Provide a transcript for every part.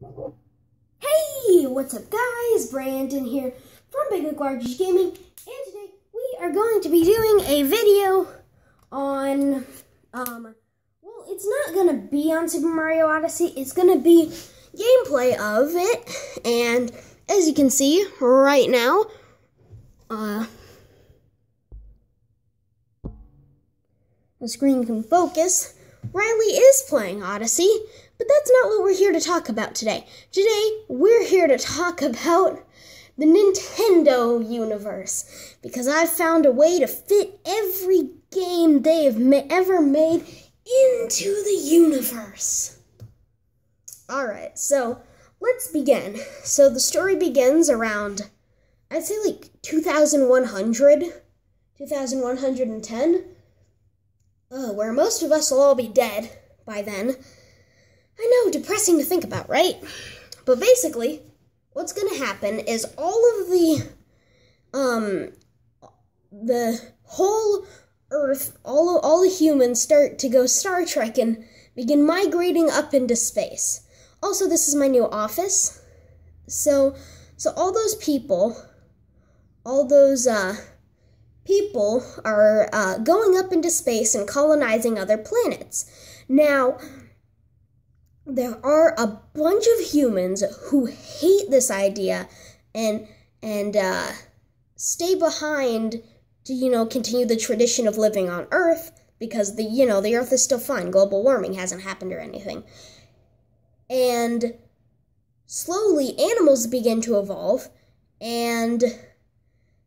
Hey, what's up guys? Brandon here from Big McLargerHuge Gaming, and today we are going to be doing a video on, um, well, it's not gonna be on Super Mario Odyssey, it's gonna be gameplay of it, and as you can see right now, uh, the screen can focus, Riley is playing Odyssey, but that's not what we're here to talk about today. Today, we're here to talk about the Nintendo universe because I've found a way to fit every game they have ma- ever made into the universe. Alright, so let's begin. So the story begins around, I'd say like 2100, 2110, uh, where most of us will all be dead by then. I know, depressing to think about, right? But basically, what's going to happen is all of the, um, the whole Earth, all of, all the humans start to go Star Trek and begin migrating up into space. Also, this is my new office. So, so all those people, all those uh, people are uh, going up into space and colonizing other planets. Now, there are a bunch of humans who hate this idea and and uh, stay behind to you know continue the tradition of living on Earth because the you know the Earth is still fine. Global warming hasn't happened or anything, and slowly animals begin to evolve, and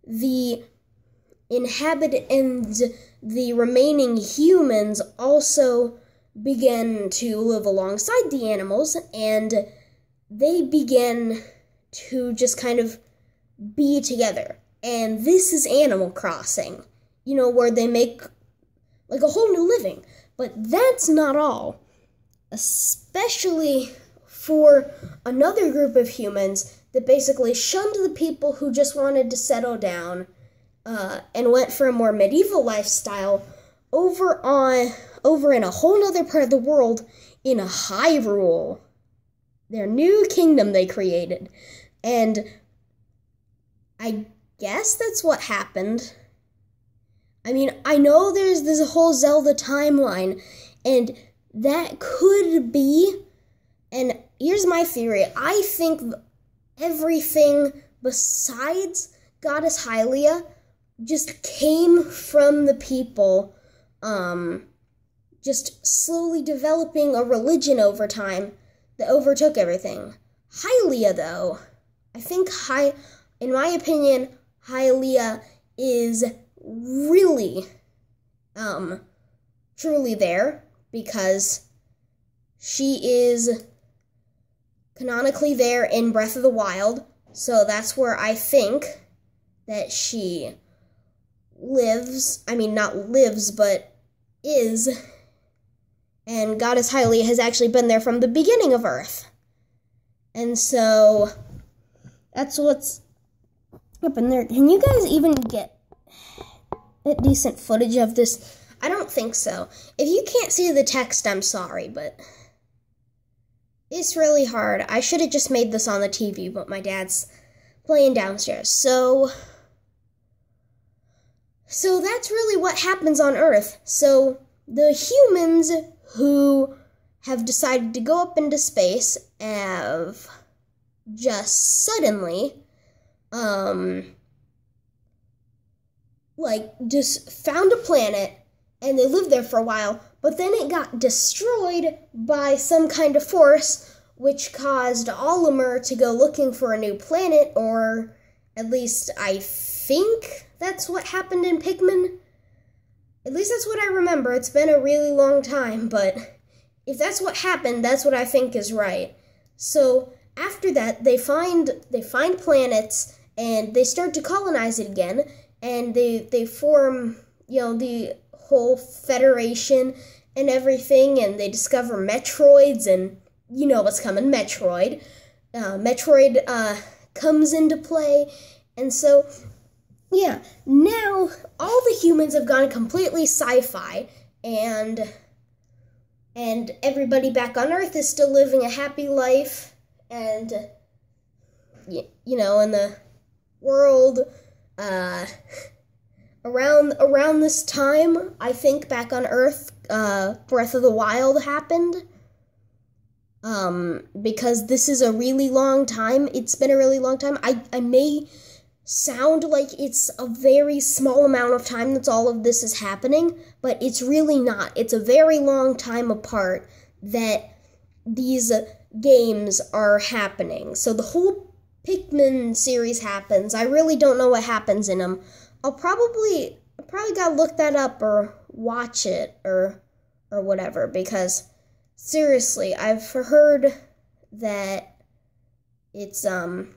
the inhabitants, the remaining humans also begin to live alongside the animals and they begin to just kind of be together. And this is Animal Crossing, you know, where they make like a whole new living. But that's not all. Especially for another group of humans that basically shunned the people who just wanted to settle down uh, and went for a more medieval lifestyle over on over in a whole nother part of the world in a Hyrule. Their new kingdom they created. And I guess that's what happened. I mean, I know there's this whole Zelda timeline, and that could be. And here's my theory I think everything besides Goddess Hylia just came from the people um, just slowly developing a religion over time that overtook everything. Hylia, though, I think, Hy- in my opinion, Hylia is really, um, truly there because she is canonically there in Breath of the Wild. So that's where I think that she lives. I mean, not lives, but is. And Goddess Hylia has actually been there from the beginning of Earth. And so that's what's up in there. Can you guys even get decent footage of this? I don't think so. If you can't see the text, I'm sorry, but it's really hard. I should have just made this on the TV, but my dad's playing downstairs. So so that's really what happens on Earth. So the humans who have decided to go up into space have just suddenly um like just found a planet and they lived there for a while, but then it got destroyed by some kind of force which caused Olimar to go looking for a new planet or at least I think that's what happened in Pikmin. At least that's what I remember. It's been a really long time, but if that's what happened, that's what I think is right. So after that, they find they find planets and they start to colonize it again, and they they form you know the whole federation and everything, and they discover Metroids and you know what's coming, Metroid. Uh, Metroid uh, comes into play, and so yeah, now all the humans have gone completely sci-fi and and everybody back on Earth is still living a happy life and you, know, in the world uh around around this time, I think back on Earth, uh, Breath of the Wild happened. Um, because this is a really long time. It's been a really long time. I I may sound like it's a very small amount of time that's all of this is happening, but it's really not. It's a very long time apart that these games are happening. So the whole Pikmin series happens. I really don't know what happens in them. I'll probably I probably gotta look that up or watch it or or whatever because seriously, I've heard that it's um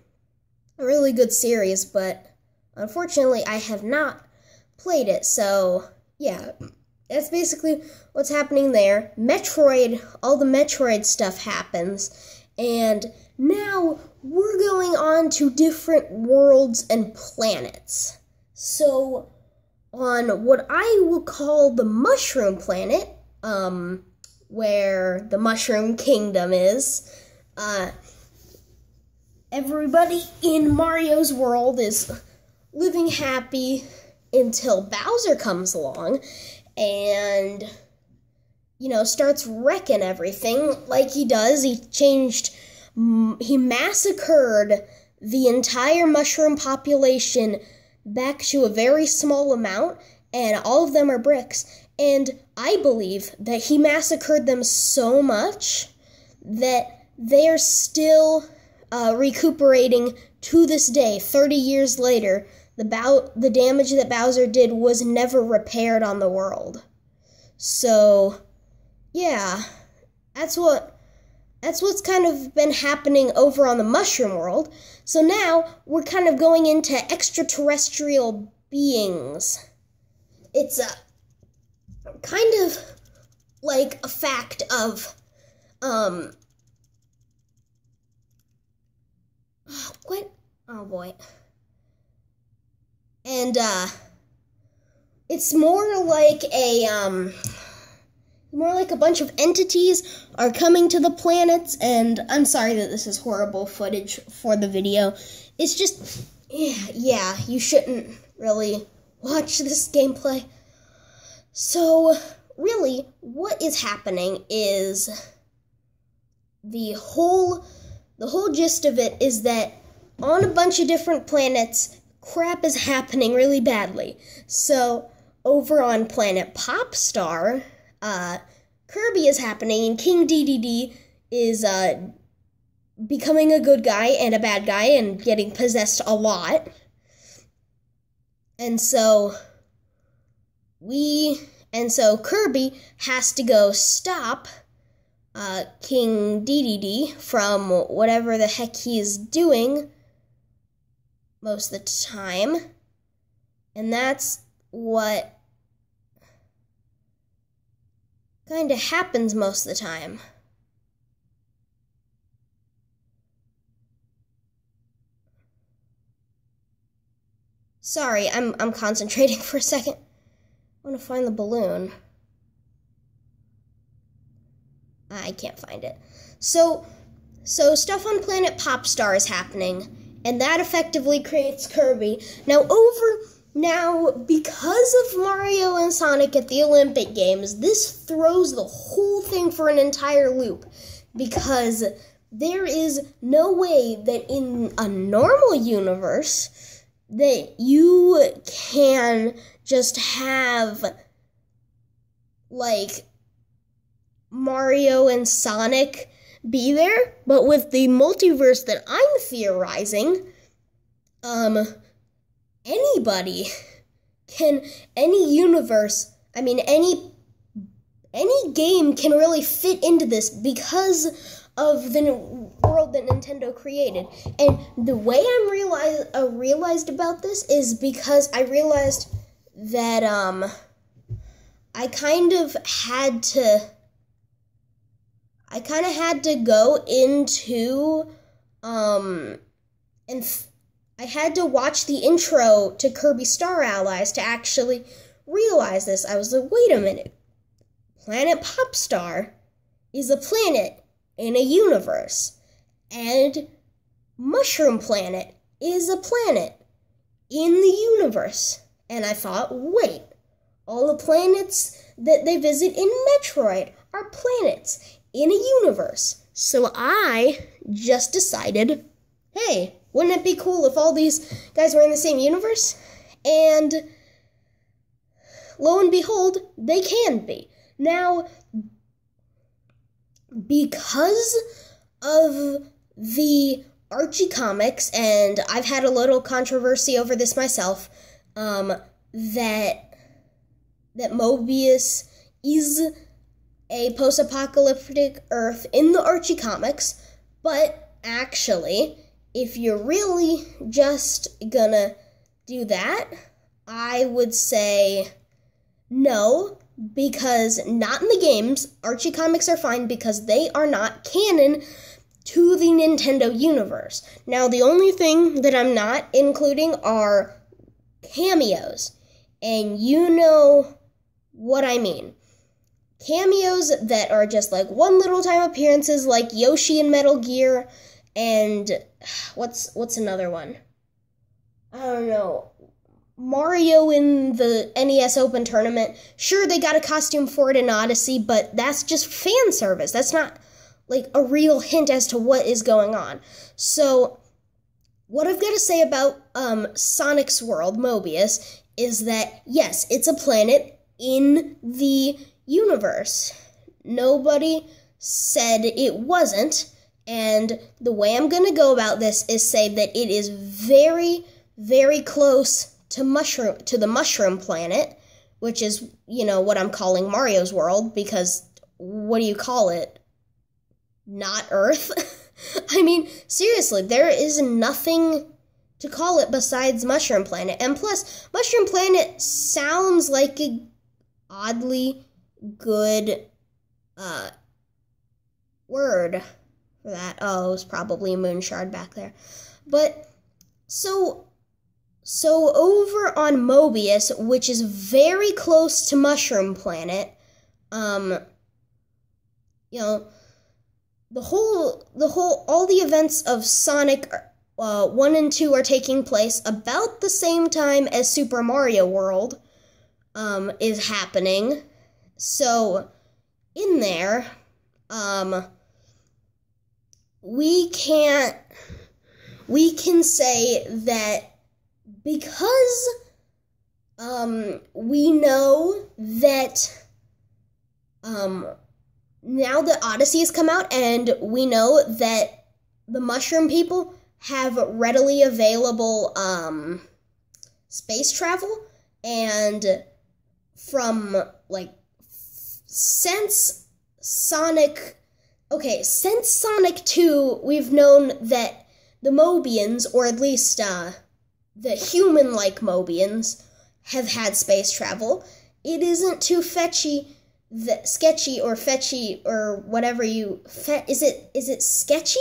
a really good series, but unfortunately I have not played it. So, yeah, that's basically what's happening there. Metroid, all the Metroid stuff happens, and now we're going on to different worlds and planets. So, on what I will call the Mushroom Planet, um, where the Mushroom Kingdom is, uh, everybody in Mario's world is living happy until Bowser comes along and, you know, starts wrecking everything like he does. He changed, he massacred the entire mushroom population back to a very small amount, and all of them are bricks. And I believe that he massacred them so much that they're still uh, recuperating to this day, 30 years later. The, bow- the damage that Bowser did was never repaired on the world. So, yeah, that's what that's what's kind of been happening over on the mushroom world. So now we're kind of going into extraterrestrial beings. It's a kind of like a fact of um what? Oh boy. And uh it's more like a um more like a bunch of entities are coming to the planets and i'm sorry that this is horrible footage for the video. It's just yeah, yeah you shouldn't really watch this gameplay. So really what is happening is the whole the whole gist of it is that on a bunch of different planets crap is happening really badly so over on planet popstar uh, Kirby is happening, and King Dedede is uh, becoming a good guy and a bad guy and getting possessed a lot. And so we and so Kirby has to go stop uh, King Dedede from whatever the heck he is doing most of the time. And that's what kind of happens most of the time. Sorry, I'm I'm concentrating for a second. I want to find the balloon. I can't find it. So so stuff on planet Popstar is happening, and that effectively creates Kirby. Now over now, because of Mario and Sonic at the Olympic Games, this throws the whole thing for an entire loop. Because there is no way that in a normal universe that you can just have like Mario and Sonic be there, but with the multiverse that I'm theorizing, um anybody can any universe i mean any any game can really fit into this because of the world that nintendo created. And the way i'm realize, uh, realized about this is because i realized that um i kind of had to i kind of had to go into um and I had to watch the intro to Kirby Star Allies to actually realize this. I was like, wait a minute. Planet Popstar is a planet in a universe. And Mushroom Planet is a planet in the universe. And I thought, wait, all the planets that they visit in Metroid are planets in a universe. So I just decided, hey, wouldn't it be cool if all these guys were in the same universe? And lo and behold, they can be. Now, because of the Archie comics, and I've had a little controversy over this myself, um, that that Mobius is a post-apocalyptic Earth in the Archie comics, but actually, if you're really just gonna do that, I would say no, because not in the games. Archie comics are fine because they are not canon to the Nintendo universe. Now, the only thing that I'm not including are cameos. And you know what I mean. Cameos that are just like one little time appearances like Yoshi in Metal Gear and what's what's another one? I don't know. Mario in the NES Open tournament. Sure, they got a costume for it in Odyssey, but that's just fan service. That's not like a real hint as to what is going on. So, what I've got to say about um, Sonic's world, Mobius, is that yes, it's a planet in the universe. Nobody said it wasn't, and the way I'm going to go about this is say that it is very, very close to mushroom to the mushroom planet, which is, you know, what I'm calling Mario's world because what do you call it? Not Earth? I mean, seriously, there is nothing to call it besides Mushroom Planet. And plus, Mushroom Planet sounds like a oddly good uh word for that. Oh, it was probably a moon shard back there. But so so over on Mobius, which is very close to Mushroom Planet, um, you know, the whole, the whole, all the events of Sonic uh, 1 and 2 are taking place about the same time as Super Mario World um, is happening. So, in there, um, we can't, we can say that because um, we know that um, now that Odyssey has come out, and we know that the Mushroom People have readily available um, space travel, and from like since Sonic, okay, since Sonic Two, we've known that the Mobians, or at least uh, the human like Mobians have had space travel. It isn't too fetchy that sketchy or fetchy or whatever you fe- is it is it sketchy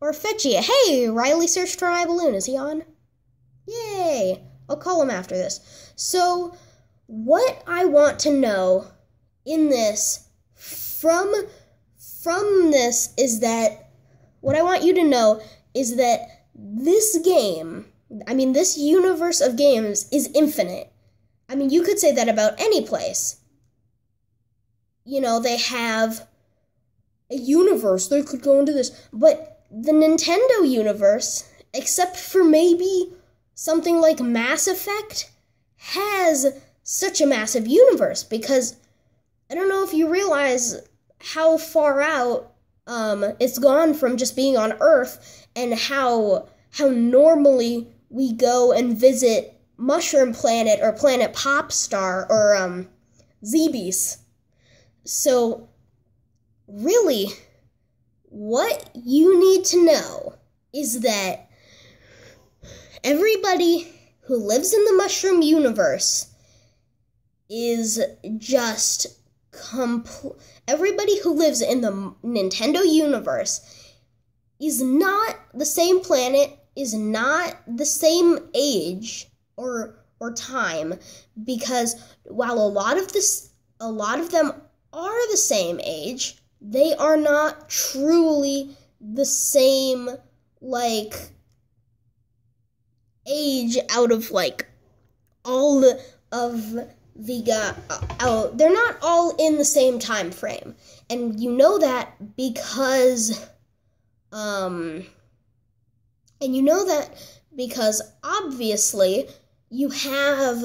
or fetchy? Hey, Riley searched for my balloon. Is he on? Yay! I'll call him after this. So, what I want to know in this from from this is that what I want you to know is that this game I mean, this universe of games is infinite. I mean, you could say that about any place. You know, they have a universe, they could go into this. But the Nintendo universe, except for maybe something like Mass Effect, has such a massive universe because I don't know if you realize how far out um, it's gone from just being on Earth and how how normally we go and visit Mushroom Planet or Planet Popstar or um, Zebes. So, really, what you need to know is that everybody who lives in the mushroom universe is just complete. Everybody who lives in the Nintendo universe is not the same planet is not the same age or or time because while a lot of this a lot of them are the same age, they are not truly the same like age out of like all of guy uh, they're not all in the same time frame. And you know that because um and you know that because obviously you have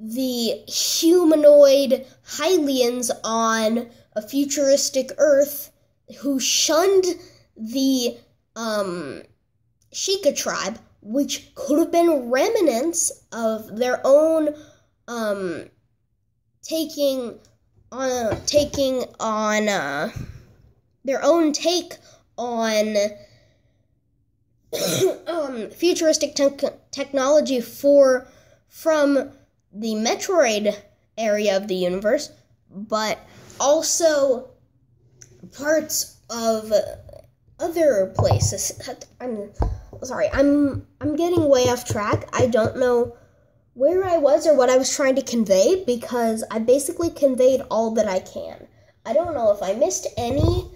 the humanoid Hylians on a futuristic Earth who shunned the um, Sheikah tribe, which could have been remnants of their own um, taking on taking on uh, their own take on um, futuristic te- technology for from the Metroid area of the universe, but also parts of other places. I'm sorry. I'm I'm getting way off track. I don't know where I was or what I was trying to convey because I basically conveyed all that I can. I don't know if I missed any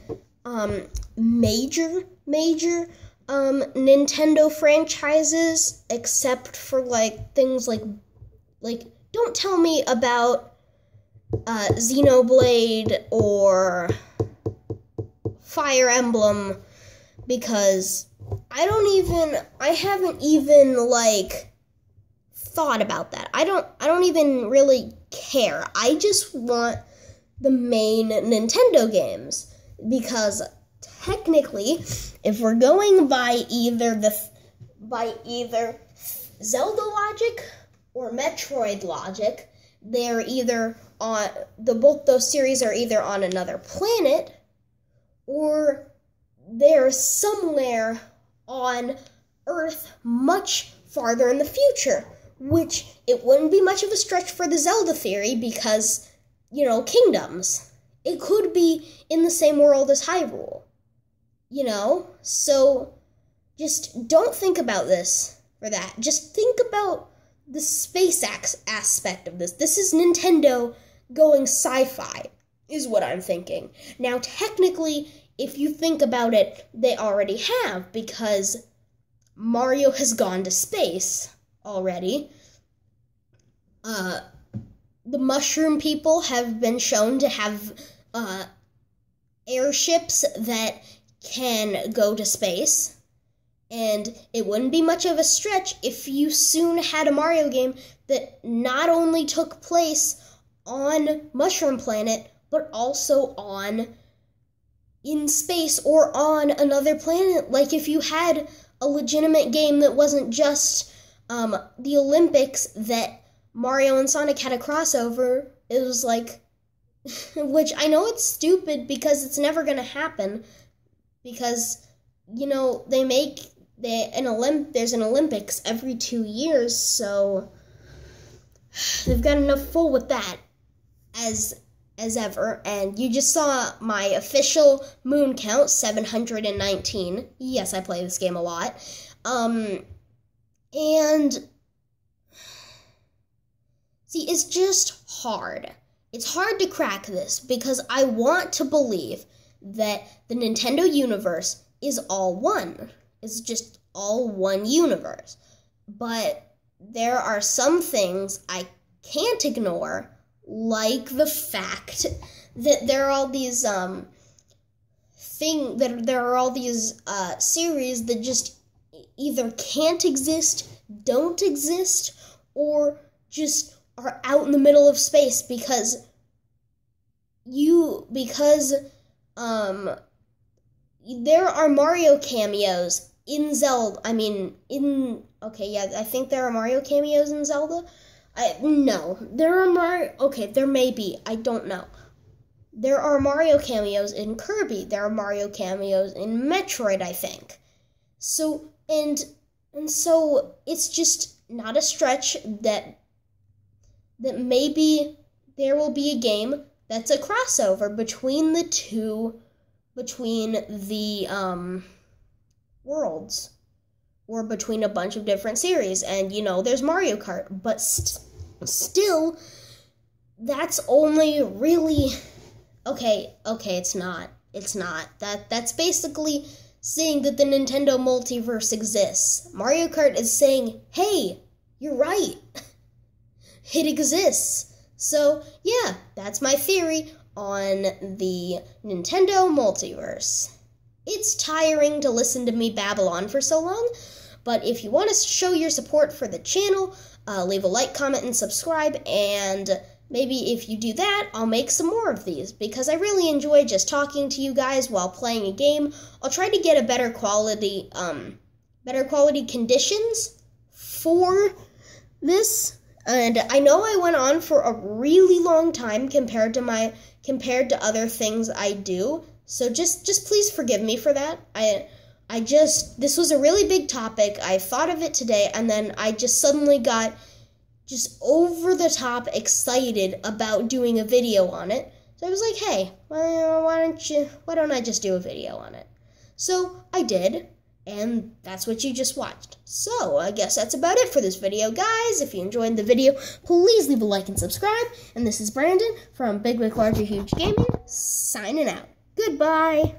um, major major um, Nintendo franchises except for like things like like don't tell me about uh, Xenoblade or Fire Emblem because I don't even I haven't even like thought about that. I don't I don't even really care. I just want the main Nintendo games because technically if we're going by either the by either Zelda logic or Metroid logic, they're either on the both those series are either on another planet or they're somewhere on Earth much farther in the future, which it wouldn't be much of a stretch for the Zelda theory because, you know, kingdoms. It could be in the same world as Hyrule. You know? So just don't think about this for that. Just think about the space aspect of this. This is Nintendo going sci fi, is what I'm thinking. Now, technically, if you think about it, they already have because Mario has gone to space already. Uh, the mushroom people have been shown to have uh, airships that can go to space. And it wouldn't be much of a stretch if you soon had a Mario game that not only took place on Mushroom Planet, but also on in space or on another planet. Like if you had a legitimate game that wasn't just um, the Olympics that Mario and Sonic had a crossover, it was like, which I know it's stupid because it's never gonna happen, because you know they make they an Olymp there's an Olympics every two years, so they've got enough full with that as as ever, and you just saw my official moon count 719. Yes, I play this game a lot. Um, and see, it's just hard. It's hard to crack this because I want to believe that the Nintendo universe is all one. It's just all one universe. But there are some things I can't ignore like the fact that there are all these um thing that there are all these uh series that just either can't exist, don't exist, or just are out in the middle of space because you because um there are Mario cameos in Zelda. I mean, in okay, yeah, I think there are Mario cameos in Zelda. I no, there are Mario. Okay, there may be. I don't know. There are Mario cameos in Kirby. There are Mario cameos in Metroid. I think. So and and so it's just not a stretch that that maybe there will be a game that's a crossover between the two between the um worlds or between a bunch of different series. And you know, there's Mario Kart, but st- still, that's only really okay. Okay, it's not. It's not that. That's basically saying that the Nintendo multiverse exists. Mario Kart is saying, hey, you're right. it exists. So, yeah, that's my theory on the Nintendo multiverse. It's tiring to listen to me babble on for so long, but if you want to show your support for the channel, uh, leave a like, comment, and subscribe, and maybe if you do that, I'll make some more of these because I really enjoy just talking to you guys while playing a game. I'll try to get a better quality, um, better quality conditions for this. And I know I went on for a really long time compared to my compared to other things I do. So just just please forgive me for that. I I just this was a really big topic. I thought of it today and then I just suddenly got just over the top excited about doing a video on it. So I was like, "Hey, why don't you why don't I just do a video on it?" So I did. And that's what you just watched. So, I guess that's about it for this video, guys. If you enjoyed the video, please leave a like and subscribe. And this is Brandon from Big McLargerHuge Gaming, signing out. Goodbye.